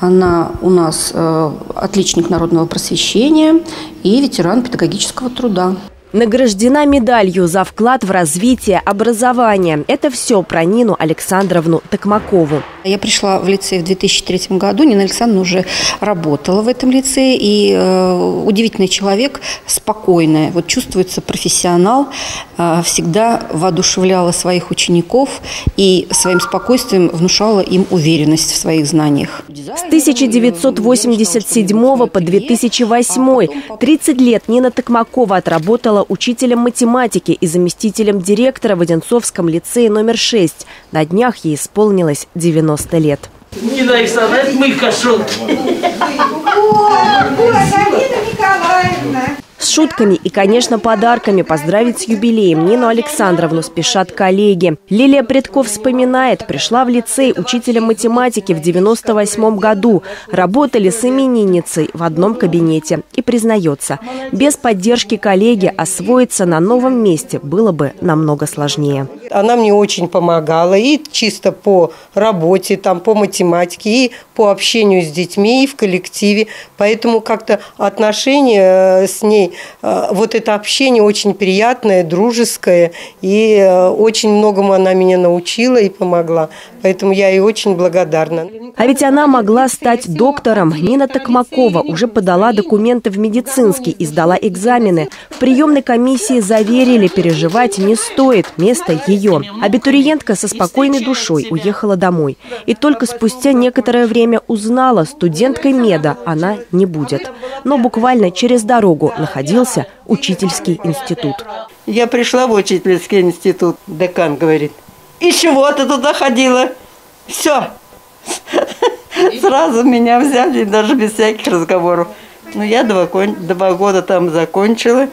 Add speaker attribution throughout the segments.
Speaker 1: Она у нас э, отличник народного просвещения и ветеран педагогического труда.
Speaker 2: Награждена медалью за вклад в развитие образования. Это все про Нину Александровну Токмакову.
Speaker 1: Я пришла в лицей в 2003 году. Нина Александровна уже работала в этом лицее. И э, удивительный человек, спокойная. Вот чувствуется профессионал. Э, всегда воодушевляла своих учеников и своим спокойствием внушала им уверенность в своих знаниях.
Speaker 2: С 1987 по 2008 30 лет Нина Токмакова отработала учителем математики и заместителем директора в Одинцовском лицее номер 6. На днях ей исполнилось 90 лет.
Speaker 3: Нина Александровна, это мы кошел.
Speaker 2: С шутками и, конечно, подарками поздравить с юбилеем Нину Александровну спешат коллеги. Лилия Предков вспоминает, пришла в лицей учителем математики в 98 году. Работали с именинницей в одном кабинете. И признается, без поддержки коллеги освоиться на новом месте было бы намного сложнее.
Speaker 4: Она мне очень помогала и чисто по работе, там, по математике, и по общению с детьми, и в коллективе. Поэтому как-то отношения э, с ней вот это общение очень приятное, дружеское, и э, очень многому она меня научила и помогла. Поэтому я ей очень благодарна.
Speaker 2: А ведь она могла стать доктором. Нина Токмакова уже подала документы в медицинский и сдала экзамены. В приемной комиссии заверили, переживать не стоит, место ее. Абитуриентка со спокойной душой уехала домой. И только спустя некоторое время узнала, студенткой меда она не будет. Но буквально через дорогу находился учительский институт.
Speaker 4: Я пришла в учительский институт. Декан говорит, и чего ты туда ходила? Все. Сразу меня взяли, даже без всяких разговоров. Но я два, два года там закончила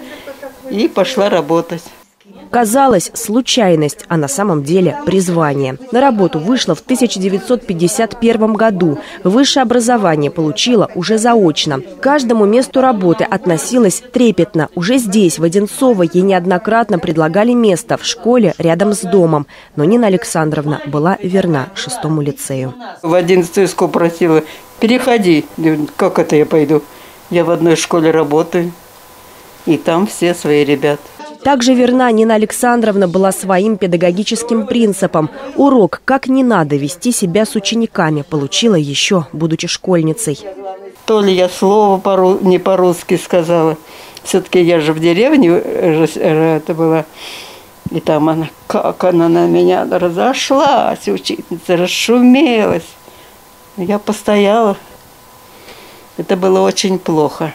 Speaker 4: и пошла работать.
Speaker 2: Казалось, случайность, а на самом деле призвание. На работу вышла в 1951 году. Высшее образование получила уже заочно. К каждому месту работы относилась трепетно. Уже здесь, в Одинцово, ей неоднократно предлагали место в школе рядом с домом. Но Нина Александровна была верна шестому лицею.
Speaker 4: В одиннадцатую просила, переходи. Как это я пойду? Я в одной школе работаю. И там все свои ребята.
Speaker 2: Также верна Нина Александровна была своим педагогическим принципом. Урок «Как не надо вести себя с учениками» получила еще, будучи школьницей.
Speaker 4: То ли я слово по не по-русски сказала. Все-таки я же в деревне э, это была. И там она, как она на меня разошлась, учительница, расшумелась. Я постояла. Это было очень плохо.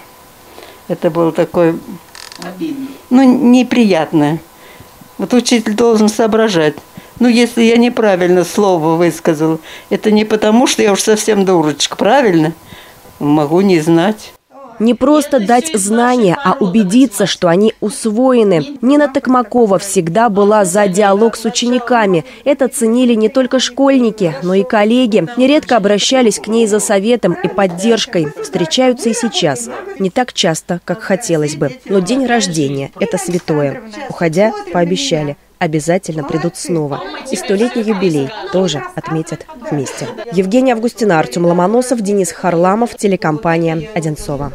Speaker 4: Это был такой Обидно. Ну, неприятно. Вот учитель должен соображать. Ну, если я неправильно слово высказал, это не потому, что я уж совсем дурочка, правильно? Могу не знать.
Speaker 2: Не просто дать знания, а убедиться, что они усвоены. Нина Токмакова всегда была за диалог с учениками. Это ценили не только школьники, но и коллеги. Нередко обращались к ней за советом и поддержкой. Встречаются и сейчас. Не так часто, как хотелось бы. Но день рождения – это святое. Уходя, пообещали – обязательно придут снова. И столетний юбилей тоже отметят вместе. Евгений Августина, Артем Ломоносов, Денис Харламов, телекомпания «Одинцова».